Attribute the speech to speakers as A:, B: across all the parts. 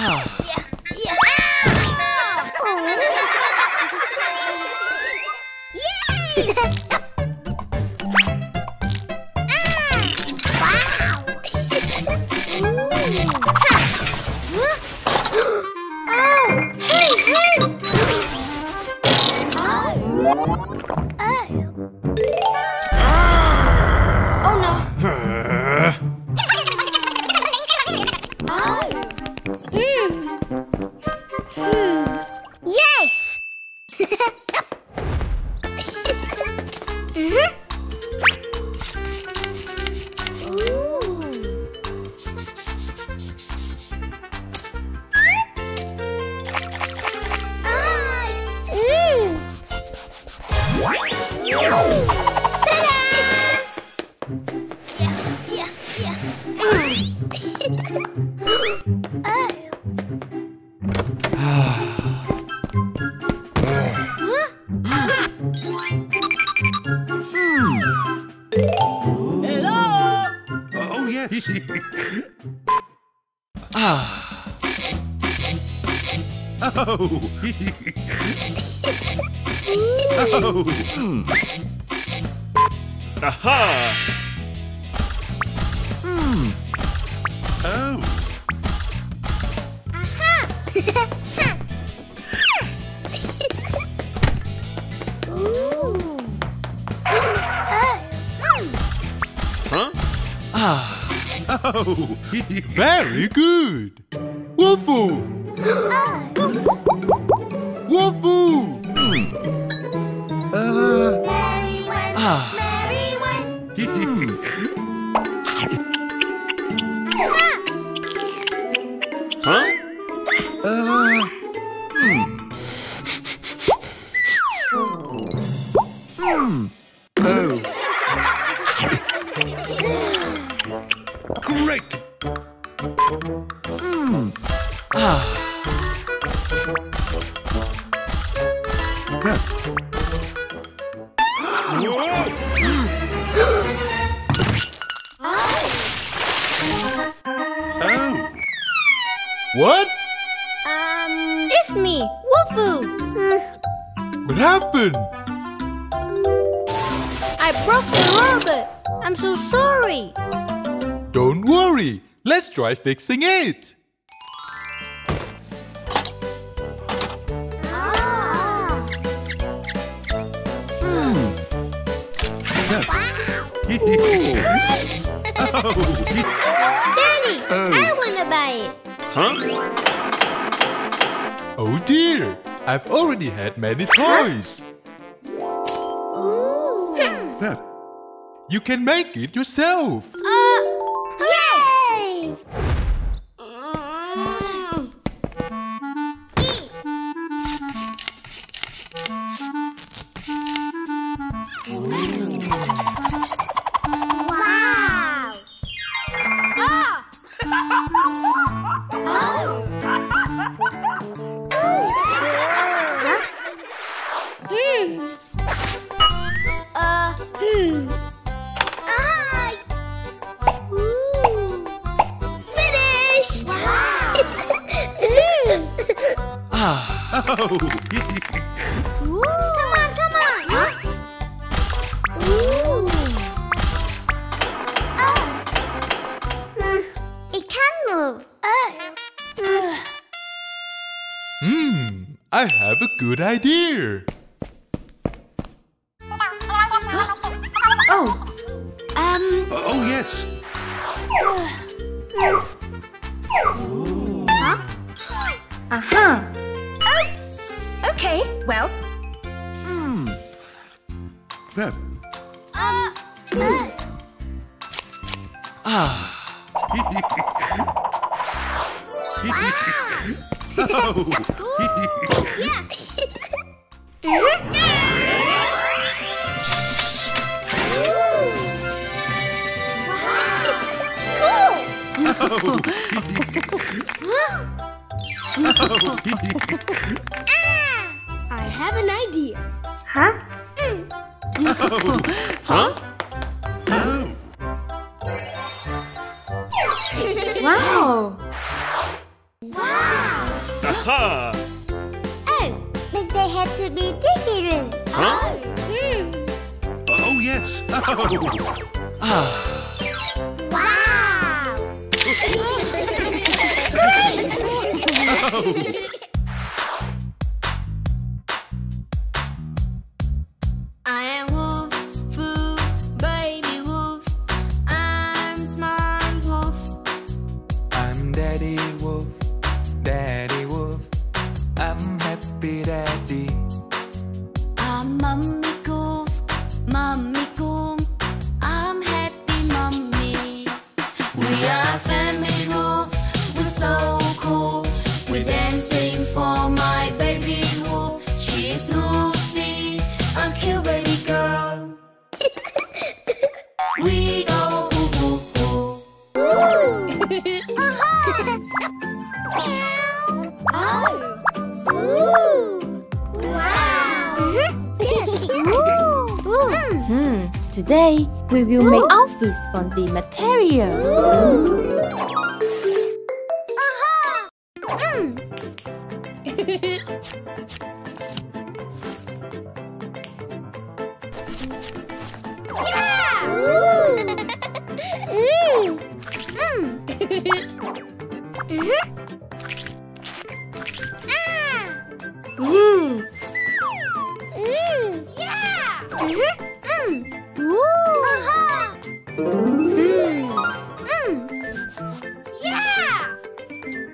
A: Yeah, yeah. Yeah,
B: Ah,
C: oh. oh.
B: aha!
C: Oh.
A: Oh.
B: very good! Wolfoo! Wolfoo!
C: Uh,
A: Mary went,
B: Ah.
A: Mary went.
C: Oh.
B: what?
A: Um, it's me, Wolfoo.
B: What happened?
A: I broke the robot. I'm so sorry.
B: Don't worry, let's try fixing it.
A: Daddy,
C: Oh.
A: I want to buy it.
B: Huh? Oh dear, I've already had many toys.
A: Ooh.
C: Uh,
B: You can make it yourself.
A: Uh, yes. Mm. Come on, come on! Huh? Ooh. Oh. It can move. Oh.
B: hmm, I have a good idea.
A: Oh. Um.
C: Oh, yes.
A: Huh?
D: Uh-huh. Oh, okay, well,
C: Uh,
A: Uh. Uh.
B: Ah,
C: oh.
A: Yeah. I
D: huh?
B: huh?
C: Oh.
D: Wow.
A: Wow!
C: Aha!
A: Oh, but they have to be different.
C: Huh?
A: Hmm.
C: Oh, yes. Oh.
A: Wow. I Wolf,
E: Daddy Wolf. I'm happy daddy.
F: Today we will make outfits from the material.
A: Aha! Mm. yeah! mm. Mm. Mhm. Mm. Yeah!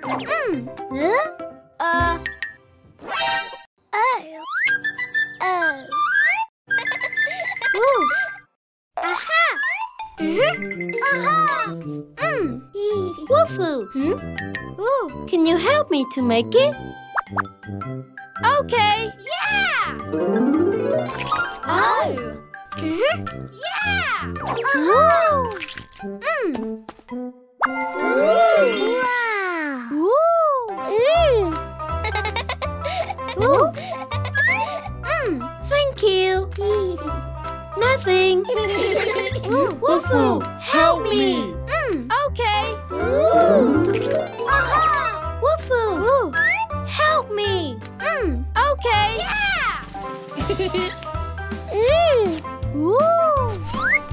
A: Mm. Huh? Uh. Oh. Oh. Ooh. Aha! Mm-hmm. Aha! Mm.
F: Wolfoo,
A: Hmm? Ooh.
F: can you help me to make it?
A: Okay. Yeah! Oh. Mm-hmm. Yeah! Oh. Mm.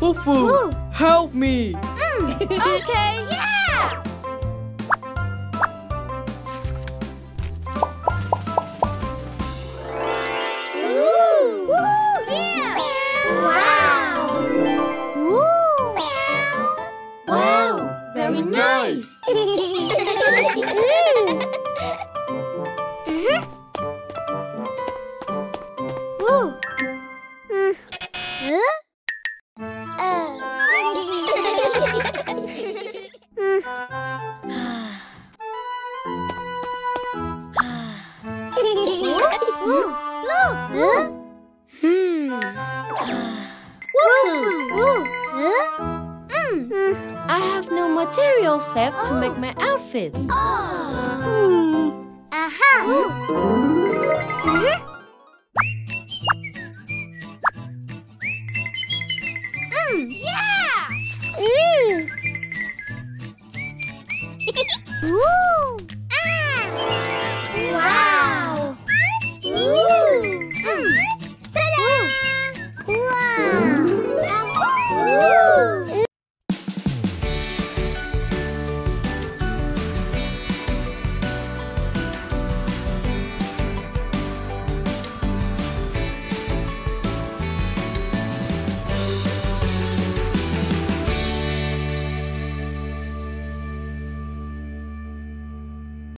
A: Wolfoo, Ooh.
F: help me.
A: Mm. Okay. Huh? Mm.
F: I have no materials left to make my outfit.
A: Hmm. Aha. Mhm. Mm. Yeah. Mm. Ooh.